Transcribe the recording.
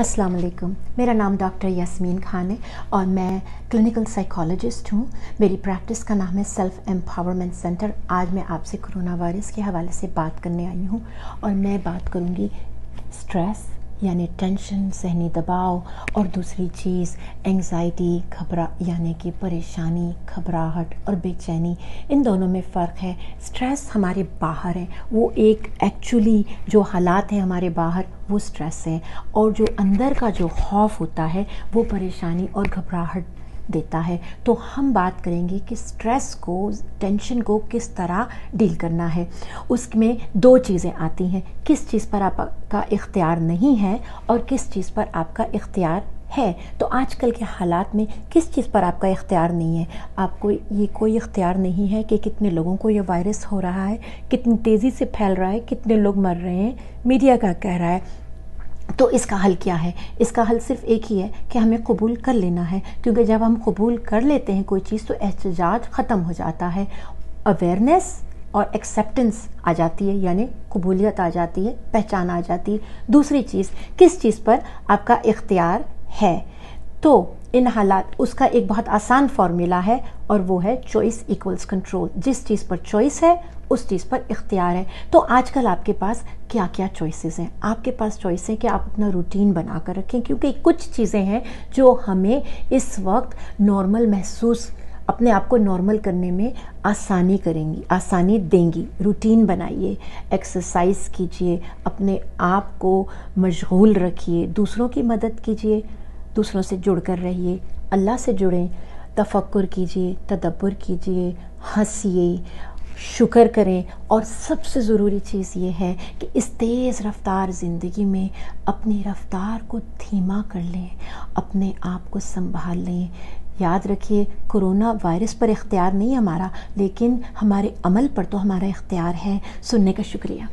अस्सलाम वालेकुम मेरा नाम डॉक्टर यास्मीन खान है और मैं क्लिनिकल साइकोलॉजिस्ट हूँ। मेरी प्रैक्टिस का नाम है सेल्फ एम्पावरमेंट सेंटर आज मैं आपसे कोरोना वायरस के हवाले से बात करने आई हूँ और मैं बात करूँगी स्ट्रेस यानी टेंशन सहनी दबाव और दूसरी चीज़ एंजाइटी घबरा, यानी कि परेशानी, घबराहट और बेचैनी, इन दोनों में फ़र्क है। स्ट्रेस हमारे बाहर है। वो एक एक्चुअली जो हालात हैं हमारे बाहर, वो स्ट्रेस है। और जो अंदर का जो खौफ होता है, वो परेशानी और घबराहट देता है। तो हम बात करेंगे कि स्ट्रेस को टेंशन को किस तरह डील करना है। उसमें दो चीज़ें आती हैं। किस चीज़ पर आपका इख्तियार नहीं है और किस चीज़ पर आपका इख्तियार है। तो आजकल के हालात में किस चीज़ पर आपका इख्तियार नहीं है? आपको ये कोई इख्तियार नहीं है कि कितने लोगों को ये वायरस हो रहा है, कितनी तेज़ी से फैल रहा है, कितने लोग मर रहे हैं। मीडिया का कह रहा है तो इसका हल क्या है? इसका हल सिर्फ़ एक ही है कि हमें कबूल कर लेना है। क्योंकि जब हम कबूल कर लेते हैं कोई चीज़ तो एहतजाज ख़त्म हो जाता है। अवेयरनेस और एक्सेप्टेंस आ जाती है, यानी कबूलियत आ जाती है, पहचान आ जाती है। दूसरी चीज़, किस चीज़ पर आपका इख्तियार है? तो इन हालात, उसका एक बहुत आसान फार्मूला है और वो है चॉइस इक्वल्स कंट्रोल जिस चीज़ पर चॉइस है उस चीज़ पर इख्तियार है। तो आजकल आपके पास क्या क्या चॉइसेस हैं? आपके पास चॉइस है कि आप अपना रूटीन बना कर रखें, क्योंकि कुछ चीज़ें हैं जो हमें इस वक्त नॉर्मल महसूस, अपने आप को नॉर्मल करने में आसानी करेंगी, आसानी देंगी। रूटीन बनाइए एक्सरसाइज कीजिए, अपने आप को मशगूल रखिए, दूसरों की मदद कीजिए, दूसरों से जुड़ कर रहिए, अल्लाह से जुड़ें तफक्र कीजिए, तदब्बर कीजिए, हंसिए शुक्र करें। और सबसे ज़रूरी चीज़ ये है कि इस तेज़ रफ्तार ज़िंदगी में अपनी रफ्तार को धीमा कर लें, अपने आप को संभाल लें। याद रखिए, कोरोना वायरस पर इख्तियार नहीं हमारा, लेकिन हमारे अमल पर तो हमारा इख्तियार है। सुनने का शुक्रिया।